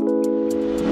Música